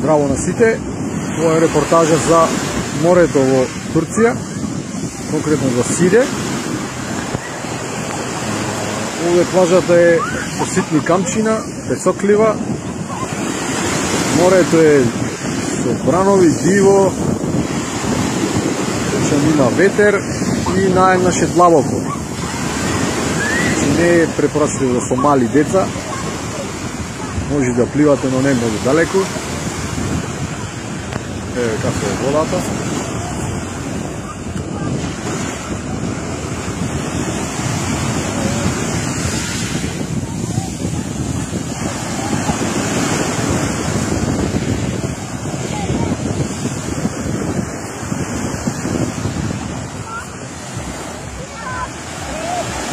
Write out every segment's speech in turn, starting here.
Здраво на сите. Ова е репортажа за морето во Турција, конкретно во Сиде. Овде плажата е со ситни камчина, песоклива. Морето е со бранови, диво, причем има ветер и најнаше длабоко. Значи не е препорачливо да со мали деца, може да пливате, но не многу далеку. Еве како е водата.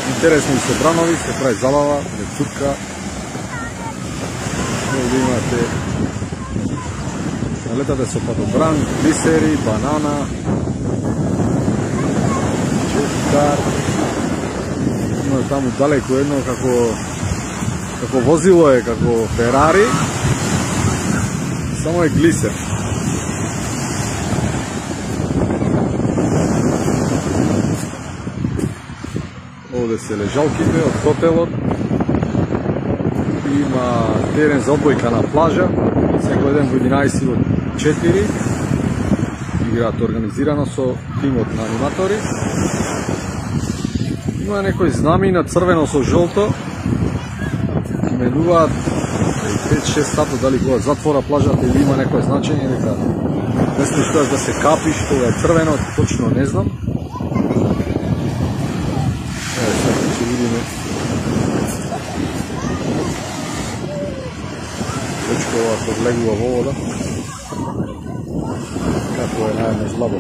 Интересни се бранови, се прави забава, цутка, гледате со падобран, глисери, банана, чешкар. Има таму далеко едно како како возило е како Ферари. Само е глисер. Овде се лежалките од хотелот има терен за обојка на плажа, секој ден во 11 во 4 играат организирано со тимот на аниматори. Има некои знами на црвено со жолто, менуваат 5-6 сато дали кога затвора плажата или има некој значење дека не слушаш да се капиш, кога е црвено, точно не знам. Еве сега ќе видиме Дечко ова подлегува во вода. Како е најме злабо.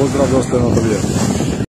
Pozdrav dosta na